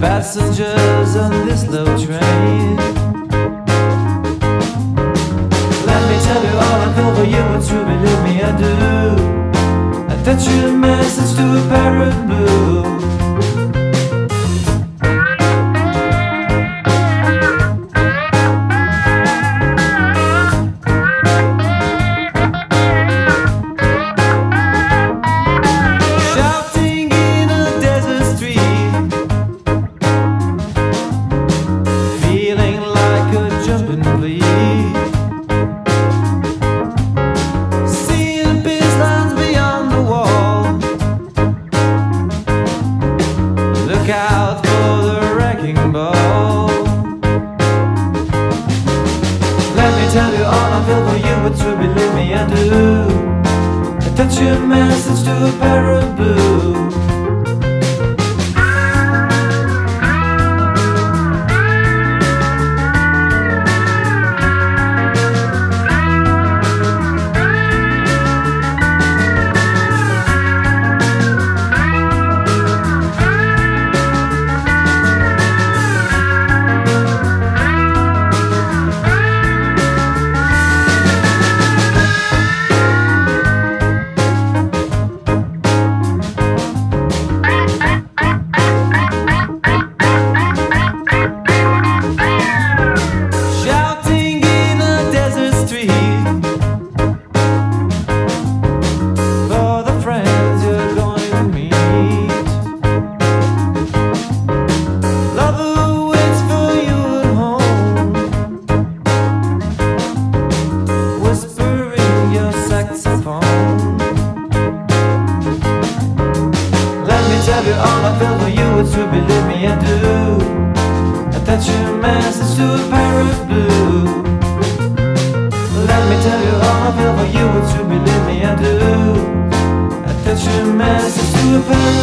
passengers on this low train. Let me tell you all I feel for you, and truly believe me I do. Attach your message to a parrot. Out for the wrecking ball. Let me tell you all I feel for you, but you believe me, I do. Attach your message to a parrot tell you all I feel for you It's true, believe me I do Attach your message to a parrot blue. Let me tell you all I feel for you, it's you believe me I do. Attach your message to a parrot blue.